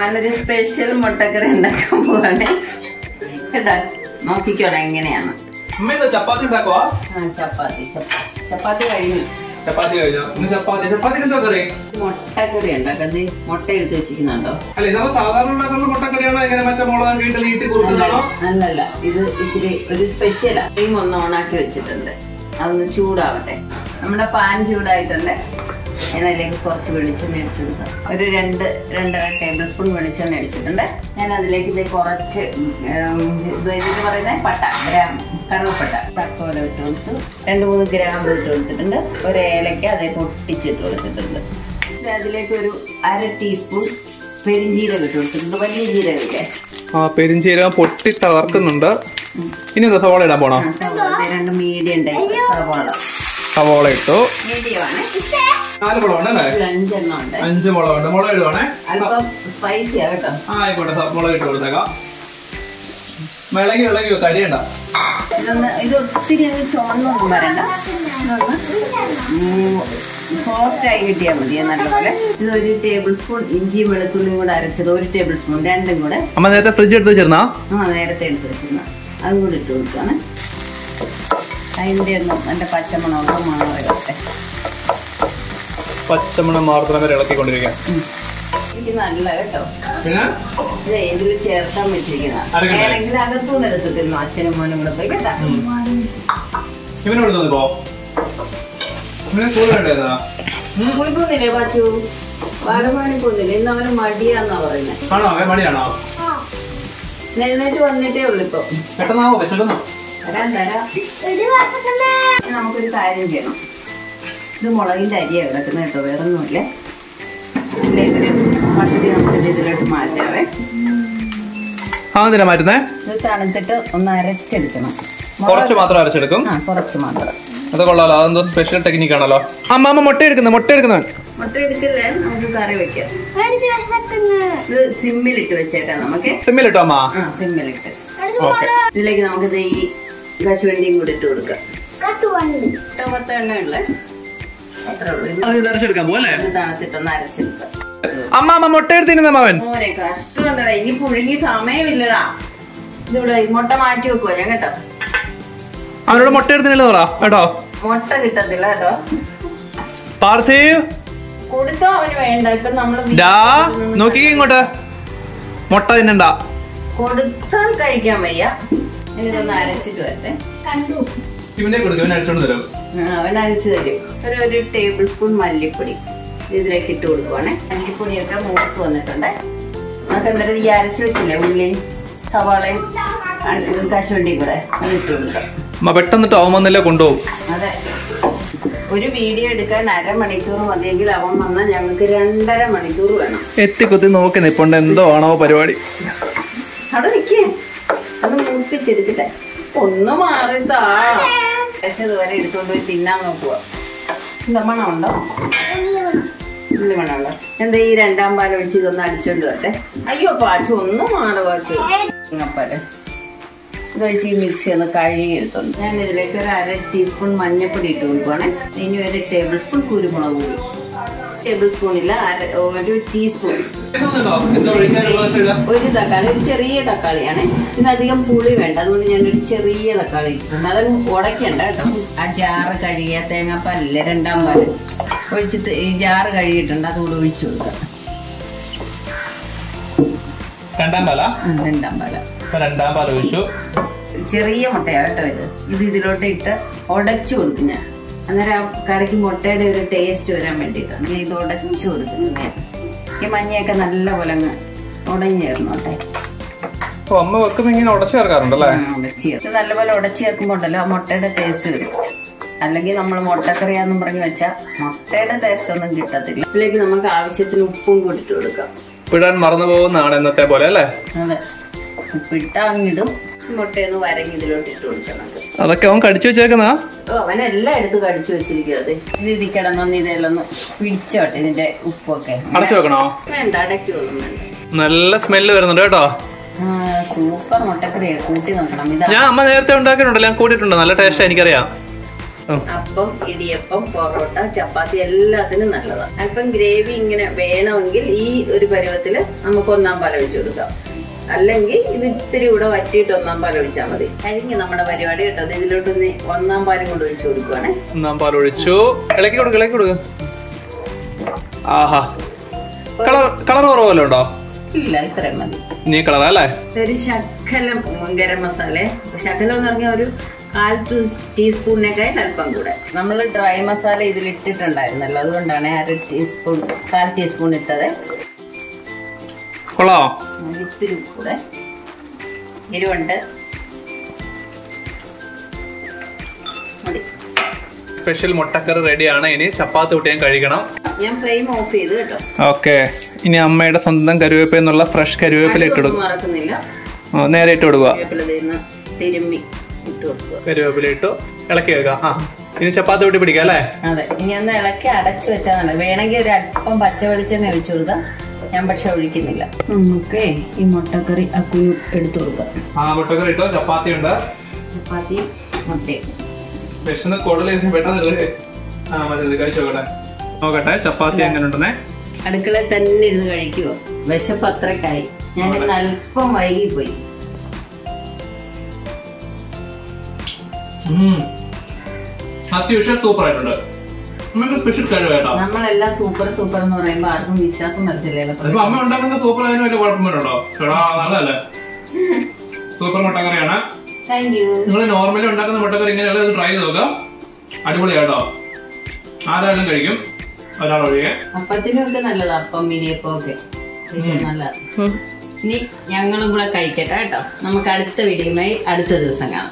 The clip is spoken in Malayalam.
മാവനൊരു സ്പെഷ്യൽ മുട്ടക്കറി ഉണ്ടാക്കാൻ പോവാണ്. കേട്ടാ നോക്കിക്കോട എങ്ങനെയാണ്. ചപ്പാത്തി ഉണ്ടാക്കുവാ? ചപ്പാത്തി ചപ്പാത്തി ചപ്പാത്തി കഴിഞ്ഞു. ചപ്പാത്തി കഴിഞ്ഞോ? ഇന്ന് ചപ്പാത്തി ചപ്പാത്തിക്ക് എന്താ കറി? മുട്ടക്കറി ഉണ്ടാക്കുന്നത് മുട്ട എടുത്ത് വെച്ചിരിക്കുന്നുണ്ടോ? അല്ല ഇതൊക്കെ സാധാരണ ഉണ്ടാക്കുന്ന മുട്ടക്കറിയാണോ? എങ്ങനെ മറ്റേ നീട്ടി കൊടുക്കുന്നതാണോ അല്ലല്ല ഇത് ഇച്ചിരി ഒരു സ്പെഷ്യലാ ക്രീം ഒന്ന് ഓണാക്കി വെച്ചിട്ടുണ്ട്. അതൊന്ന് ചൂടാവട്ടെ. നമ്മുടെ പാൻ ചൂടായിട്ടുണ്ട്. ഞാൻ അതിലേക്ക് കുറച്ച് വെളിച്ചെണ്ണ അടിച്ചു കൊടുക്കാം. ഒരു രണ്ട് രണ്ടര ടേബിൾ സ്പൂൺ വെളിച്ചെണ്ണ അടിച്ചിട്ടുണ്ട്. ഞാൻ അതിലേക്ക് ഇത് കുറച്ച് ഇതിന് പറയുന്നത് പട്ട ഗ്രാം കറുവപ്പട്ട. തക്കോല ഇട്ട് കൊടുത്തു. രണ്ട് മൂന്ന് ഗ്രാമ്പ് ഇട്ട് കൊടുത്തിട്ടുണ്ട്. ഒരു ഏലക്ക അതേ പൊട്ടിച്ചിട്ട് കൊടുത്തിട്ടുണ്ട്. പിന്നെ അതിലേക്ക് ഒരു അര ടീസ്പൂൺ പെരിഞ്ജീരകം ഇട്ട് കൊടുത്തിട്ടുണ്ട്. വലിയ ജീരകമില്ലേ ആ പെരിഞ്ചീരകം പൊട്ടി തകർക്കുന്നുണ്ട്. ഇനി എന്താ സവാള ഇടാൻ പോണോ? രണ്ട് മീഡിയം ഉണ്ടായി സവാള സവാള ഇട്ടു. മീഡിയമാണ്. ആണ് നാല് മുളകുണ്ട് അല്ലേ? അഞ്ച് മുളകുണ്ട്. മുളക് ഇടുവാണേ. സ്പൈസിയാ കേട്ടോ. ആ ആയിക്കോട്ടെ മുളക് ഇട്ട് കൊടുത്തേക്കാം. മിളകി ഇളകി കരിയണ്ട. ഇതൊന്ന് ഇത് ഒത്തിരി അങ്ങ് ചുമന്നൊന്നും വരണ്ട. സോഫ്റ്റ് ആയി കിട്ടിയാൽ മതി നല്ലപോലെ. ഇത് ഒരു ടേബിൾ സ്പൂൺ ഇഞ്ചി വെളുത്തുള്ളിയും കൂടെ അരച്ചത് ഒരു ടേബിൾ സ്പൂൺ രണ്ടും കൂടെ. അമ്മ നേരത്തെ ഫ്രിഡ്ജ് എടുത്ത് വെച്ചിരുന്നാ? ആ നേരത്തെ എടുത്ത് വെച്ചിരുന്ന. അതും കൂടി ഇട്ട് കൊടുക്കുകയാണ് അതിന്റെ ഒന്നും എന്റെ പച്ചമണമൊക്കെ മണം വരട്ടെ പച്ചമണം മാർത്തണം വരെ ഇളക്കിക്കൊണ്ടിരിക്കാം എനിക്ക് നല്ല കേട്ടോ. പിന്നെ? ഇത് ചേർക്കാൻ വെച്ചിരിക്കുന്ന. അരക്കണ്ടേ? വേണമെങ്കിൽ അകത്തുനിന്ന് എടുത്തിരുന്നു അച്ഛനും മോനും കൂടെ പോയി കേട്ടാ. ഇവനെ വിടുന്നത് പോ ഇവനെ കൂടെ വേണ്ടേതാ കുളിപ്പൊന്നില്ലേ പാച്ചു? വാരമാണി പോന്നില്ല ഇന്ന് അവന് മടിയാന്നാ പറയുന്നത് ആണോ? അവൻ എഴുന്നേറ്റ് വന്നിട്ടേ ഉള്ളു ഇപ്പൊ. പെട്ടെന്നാവോ? തരാം തരാം ഇനി നമുക്കൊരു കാര്യം ചെയ്യണം. ഇത് മുളകിന്റെ അരിയാണ് കിടക്കുന്നത് കേട്ടോ വേറൊന്നുമില്ല. ഇതിലേക്കൊരു പട്ടി നമുക്ക് ഇതിലോട്ട് മാറ്റാവേ. മാറ്റുന്നേ? ഇത് തണുത്തിട്ട് ഒന്ന് അരച്ചെടുക്കണം. കുറച്ച് മാത്രം അരച്ചെടുക്കും? ആ കുറച്ച് മാത്രം. അത് കൊള്ളാലോ അതെന്തോ സ്പെഷ്യൽ ടെക്നിക്ക് ആണല്ലോ. അമ്മ അമ്മ മുട്ട എടുക്കുന്നത് മുട്ട എടുക്കുന്നവൻ മുട്ട എടുക്കല്ലേ? നമുക്ക് കറി വെക്കാം. ഇത് സിമ്മിലിട്ട് വെച്ചേക്കാം നമുക്ക്. സിമ്മിലിട്ടോ അമ്മ? ആ സിമ്മിലിട്ട്. ഇതിലേക്ക് നമുക്ക് ദേ ഈ കശുവണ്ടിയും കൂടി ഇട്ട് കൊടുക്കാം. ടൊമാറ്റോ പത്ത് എണ്ണ ഉള്ളേ അത്രേ ഉള്ളൂ അരച്ചെടുക്കാൻ ഇത് തണുത്തിട്ടൊന്ന് അരച്ചെടുക്കാം. അമ്മ അമ്മ മുട്ട എടുത്തിരുന്ന മാവൻ കഷ്ടമുണ്ടടാ ഇനി പുഴുങ്ങി സമയമില്ലടാ. ഇതിവിടെ മുട്ട മാറ്റി വെക്കുവോ ഞാൻ കേട്ടോ? അവനോട് മുട്ട എടുത്തില്ല പറ കേട്ടോ? മുട്ട കിട്ടത്തില്ല കേട്ടോ. പാർത്ഥിവ് കൊടുത്തോ അവന് വേണ്ട. ഇപ്പൊ നമ്മൾ നോക്കി ഇങ്ങോട്ട്. മുട്ട തിന്നണ്ട. കൊടുത്താൽ കഴിക്കാൻ വയ്യ. എന്നിട്ടൊന്ന് അരച്ചിട്ട് വരട്ടെ. ഇവനെ കൊടുക്കും അരച്ചോണ്ട് അടിച്ചോണ്ട് തരും. അവൻ അരച്ച് തരും. ഒരു ഒരു ടേബിൾ സ്പൂൺ മല്ലിപ്പൊടി ഇതിലേക്ക് ഇട്ട് കൊടുക്കുവാണേ. മല്ലിപ്പൊടിയൊക്കെ മൂത്ത് വന്നിട്ടുണ്ട്. നമുക്ക് വരെ ഈ അരച്ചു വെച്ചില്ലേ ഉള്ളിയും സവാളയും കശുവണ്ടിയും കൂടെ അത് ഇട്ട് കൊടുക്കാം. അവൻ വന്നില്ലേ കൊണ്ടുപോകും. അതെ. ഒരു വീഡിയോ എടുക്കാൻ അരമണിക്കൂർ മതിയെങ്കിൽ അവൻ വന്നാൽ ഞങ്ങൾക്ക് രണ്ടര മണിക്കൂർ വേണം. എത്തിക്കുത്തി നോക്കി നിപ്പുണ്ട്. എന്തോ ആണോ പരിപാടി. അവിടെ നിൽക്കേ അത് മൂപ്പിച്ചെടുത്തിട്ടെ. ഒന്ന് മാറിത്താ അരച്ചതുപോലെ എടുത്തുകൊണ്ട് പോയി തിന്നാൻ നോക്കുക എന്താ മണമുണ്ടോ? ഉള്ളി മണമുണ്ടോ? എന്താ ഈ രണ്ടാം പാൽ ഒഴിച്ച് ഇതൊന്ന് അടിച്ചോണ്ട് വരട്ടെ. അയ്യോ പാച്ചു ഒന്നും മാറി പാച്ചു. തേങ്ങാപ്പാൽ ഇതൊഴിച്ച് ഈ മിക്സി ഒന്ന് കഴുകി എടുത്തോണ്ട് ഞാൻ ഇതിലേക്ക് ഒരു അര ടീസ്പൂൺ മഞ്ഞൾപ്പൊടി ഇട്ട് കൊടുക്കുവാണേ. ഇനി ഒരു ടേബിൾ സ്പൂൺ കുരുമുളക് പൊടി. ടേബിൾ സ്പൂണില്ല ഒരു ടീസ്പൂൺ ഒരു തക്കാളി ഒരു ചെറിയ തക്കാളിയാണ്. ഇതിനധികം പുളി വേണ്ട. അതുകൊണ്ട് ഞാനൊരു ചെറിയ തക്കാളി ഇട്ടിട്ടുണ്ട് അത് ഉടയ്ക്കണ്ട കേട്ടോ. ആ ജാറ് കഴുകിയ തേങ്ങാപ്പാലില്ലേ രണ്ടാം പാൽ. ഒഴിച്ചിട്ട് ഈ ജാറ് കഴുകിയിട്ടുണ്ട്. അതുകൂടെ ഒഴിച്ചു കൊടുക്കാം. രണ്ടാം പാല? രണ്ടാം പാല. രണ്ടാം പാല ഒഴിച്ചു. ചെറിയ മുട്ടയാ കേട്ടോ ഇത്. ഇത് ഇതിലോട്ട് ഇട്ട് ഉടച്ചു കൊടുക്കും ഞാൻ. അന്നേരം ആ കറിക്ക് മുട്ടയുടെ ഒരു ടേസ്റ്റ് വരാൻ വേണ്ടിയിട്ടാണ് ഞാൻ ഇത് ഉടച്ചു കൊടുക്കുന്നത് ഈ മഞ്ഞയൊക്കെ നല്ല പോലെ അങ്ങ് ഉടഞ്ഞു ചേർന്നോട്ടെ അമ്മ വെക്കുമ്പോ ഇങ്ങനെ ഉടച്ചു ചേർക്കാറുണ്ടല്ലേ? ഉടച്ചു ചേർത്ത് നല്ലപോലെ ഉടച്ചു ചേർക്കുമ്പോ ഉണ്ടല്ലോ ആ മുട്ടയുടെ ടേസ്റ്റ് വരും. അല്ലെങ്കിൽ നമ്മൾ മുട്ടക്കറിയാന്നും പറഞ്ഞു വെച്ചാൽ മുട്ടയുടെ ടേസ്റ്റ് ഒന്നും കിട്ടത്തില്ല. ഇതിലേക്ക് നമുക്ക് ആവശ്യത്തിന് ഉപ്പും കൂടി ഇട്ട് കൊടുക്കാം. പിടാൻ മറന്നു പോകുന്നതാണ് ഇന്നത്തെ പോലെ അല്ലേ? അതെ. ഉപ്പിട്ടാങ്ങിടും മുട്ടയൊന്ന് വരങ്ങി ഇതിലോട്ട് ഇട്ട് കൊടുക്കണം. അതൊക്കെ അവൻ കടിച്ചു വെച്ചേക്കുന്ന അവനെല്ലാം എടുത്ത് കടിച്ചു വെച്ചിരിക്കും ഇത് ഇതിൽ കിടന്നൊന്ന് ഇതെല്ലാം പിടിച്ചോട്ടെ ഇതിന്റെ ഉപ്പൊക്കെ. അടച്ചു വെക്കണോ? വേണ്ട നല്ല സ്മെല്ല് വരുന്നുണ്ട് കേട്ടോ. സൂപ്പർ മുട്ടക്കറിയാ. കൂട്ടി നോക്കണം ഇതാ. ഞാൻ അമ്മ നേരത്തെ ഉണ്ടാക്കിയിട്ടുണ്ടല്ലോ ഞാൻ കൂട്ടിയിട്ടുണ്ട്. നല്ല ടേസ്റ്റ് എനിക്കറിയാം. അപ്പം ഇടിയപ്പം പൊറോട്ട ചപ്പാത്തി എല്ലാത്തിനും നല്ലതാണ് അപ്പം ഗ്രേവി ഇങ്ങനെ വേണമെങ്കിൽ ഈ ഒരു പരുവത്തിൽ നമുക്ക് ഒന്നാം പല വെച്ച് കൊടുക്കാം. അല്ലെങ്കിൽ ഇത് ഇത്തിരി കൂടെ വറ്റിയിട്ട് ഒന്നാം പാൽ ഒഴിച്ചാൽ മതി. കഴിഞ്ഞ് നമ്മുടെ പരിപാടി കേട്ടോ. ഇതിലോട്ട് ഒന്ന് ഒന്നാം പാലും കൊണ്ട് ഒഴിച്ചു കൊടുക്കുവാണേ. ഒന്നാം പാൽ ഒഴിച്ചു. ഇളക്കി കൊടുക്ക ഇളക്കി കൊടുക്ക. ആഹാ. കളർ കളർ കുറവല്ലോ ഉണ്ടോ? ഇല്ല ഇത്രയും മതി. നീ കളർ അല്ലേ? ഒരു ശക്കലം ഗരം മസാല ശക്കലം എന്ന് പറഞ്ഞാൽ ഒരു കാൽ ടീസ്പൂണിനേക്കാൾ അല്പം കൂടെ. നമ്മൾ ഡ്രൈ മസാല ഇതിലിട്ടിട്ടുണ്ടായിരുന്നല്ലോ. അതുകൊണ്ടാണ് അര ടീസ്പൂൺ കാൽ ടീസ്പൂൺ ഇട്ടത്. കൊള്ളാമോ അതിൽ ഇത്തിരി ഉപ്പ് കൂടെ. എരിവുണ്ട്. മതി. സ്പെഷ്യൽ മുട്ടക്കറി റെഡിയാണ്. ഇനി ചപ്പാത്തി കൂട്ടി ഞാൻ കഴിക്കണം. ഞാൻ ഫ്രെയിം ഓഫ് ചെയ്ത് കേട്ടോ. ഓക്കെ. ഇനി അമ്മയുടെ സ്വന്തം കരുവേപ്പില എന്നുള്ള ഫ്രഷ് കരുവേപ്പില ഇട്ടു കൊടുക്കും മറക്കുന്നില്ല. ആ, നേരെ ഇട്ട് കൊടുക്കുക. തിരുമ്മി ഇട്ട് കൊടുക്കുക. കരുവേപ്പില ഇട്ടു. ഇളക്കി വെക്കുക. ആ ഇനി ചപ്പാത്തി കൂട്ടി പിടിക്കാം അല്ലേ? അതെ. ഇനി ഒന്ന് ഇളക്കി അടച്ചു വെച്ചാൽ വേണമെങ്കിൽ ഒരു അല്പം പച്ച വെളിച്ചെണ്ണ ഒഴിച്ചു കൊടുക്കാം. ഞാൻ പക്ഷെ ഒഴിക്കുന്നില്ല. ഓക്കെ ഈ മുട്ടക്കറി അക്കു എടുത്തു കൊടുക്കാം ആ മുട്ടക്കറി ഇട്ടോ ചപ്പാത്തി ഉണ്ട്. ചപ്പാത്തി മുട്ടയും വിശന്ന് കൂടുതൽ പെട്ടെന്ന് ആ മതി കഴിച്ചോട്ടെ നോക്കട്ടെ. നോക്കട്ടെ ചപ്പാത്തി എങ്ങനെ ഉണ്ടെന്നേ അടുക്കള തന്നെ ഇരുന്ന് കഴിക്കുവോ വിശപ്പ് അത്രക്കായി. ഞാൻ ഇന്ന് അല്പം വൈകിപ്പോയി. സൂപ്പർ ആയിട്ടുണ്ട് സ്പെഷ്യൽ നമ്മളെല്ലാം സൂപ്പർ സൂപ്പർ എന്ന് പറയുമ്പോ ആർക്കും വിശ്വാസം വരത്തില്ലല്ലോ അതിപ്പോ അമ്മ ഉണ്ടാക്കുന്ന സൂപ്പർ അതിന് വലിയ കുഴപ്പമൊന്നുണ്ടോ ചേടാ നല്ലതല്ലേ? സൂപ്പർ മുട്ടക്കറിയാണ്. താങ്ക് യു നിങ്ങൾ നോർമലി ഉണ്ടാക്കുന്ന മുട്ടക്കറി ഇങ്ങനെയുള്ള ട്രൈ ചെയ്ത് നോക്കാം. അടിപൊളിയാട്ടോ. ആരായാലും കഴിക്കും. ഒരാൾ ഒഴികെ. അപ്പത്തിനും ഒക്കെ നല്ലതാ അപ്പം ഇടിയപ്പം ഒക്കെ. നല്ലതാ. ഇനി ഞങ്ങളും കൂടെ കഴിക്കട്ടെ കേട്ടോ. നമുക്ക് അടുത്ത വീഡിയോയുമായി അടുത്ത ദിവസം കാണാം.